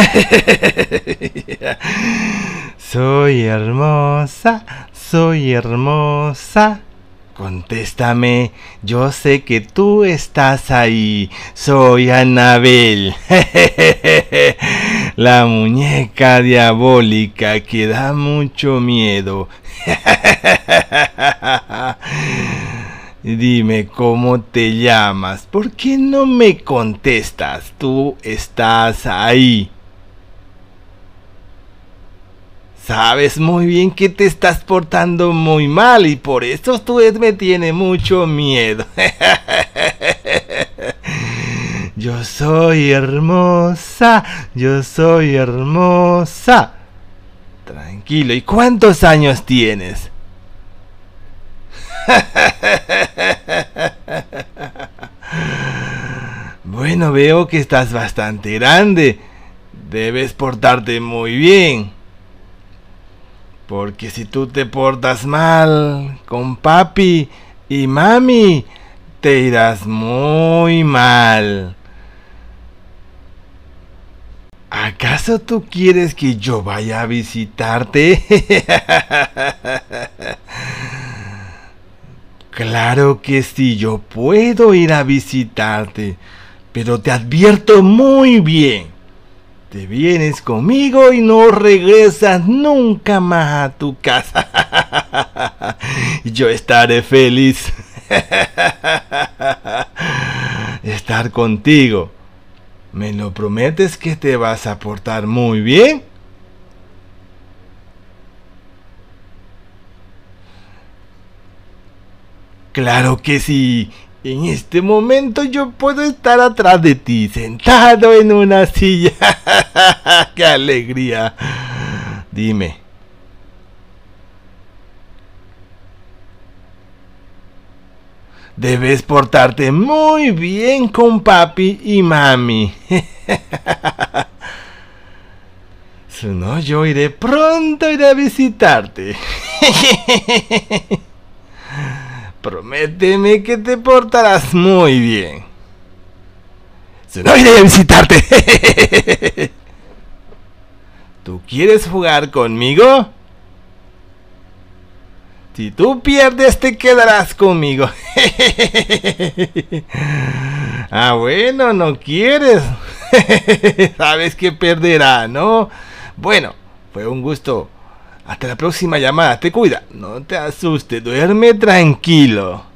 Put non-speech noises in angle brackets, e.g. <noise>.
<laughs> soy hermosa, soy hermosa. Contéstame, yo sé que tú estás ahí. Soy Anabel, <laughs> la muñeca diabólica que da mucho miedo. <laughs> Dime cómo te llamas. ¿Por qué no me contestas? Tú estás ahí. Sabes muy bien que te estás portando muy mal y por eso tú me tiene mucho miedo. <laughs> Yo soy hermosa, yo soy hermosa. Tranquilo, ¿y cuántos años tienes? <laughs> Bueno, veo que estás bastante grande. Debes portarte muy bien. Porque si tú te portas mal con papi y mami, te irás muy mal. ¿Acaso tú quieres que yo vaya a visitarte? <laughs> claro que sí, yo puedo ir a visitarte, pero te advierto muy bien te vienes conmigo y no regresas nunca más a tu casa. <laughs> Yo estaré feliz <laughs> estar contigo. ¿Me lo prometes que te vas a portar muy bien? Claro que sí. En este momento yo puedo estar atrás de ti, sentado en una silla. <laughs> ¡Qué alegría! Dime. Debes portarte muy bien con papi y mami. <laughs> si no, yo iré pronto iré a visitarte. <laughs> Prométeme que te portarás muy bien. Si no iré a visitarte. <laughs> ¿Tú quieres jugar conmigo? Si tú pierdes te quedarás conmigo. <laughs> ah, bueno, no quieres. <laughs> Sabes que perderá, ¿no? Bueno, fue un gusto hasta la próxima llamada. Te cuida. No te asustes. Duerme tranquilo.